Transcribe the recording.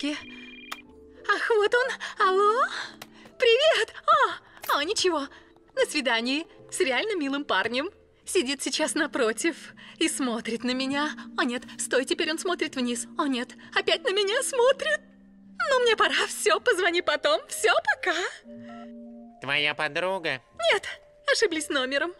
порядке. Ах, вот он. Алло? Привет! О, о, ничего. На свидании с реально милым парнем. Сидит сейчас напротив и смотрит на меня. О нет, стой, теперь он смотрит вниз. О нет, опять на меня смотрит. Ну, мне пора. Все, позвони потом. Все, пока. Твоя подруга? Нет, ошиблись номером.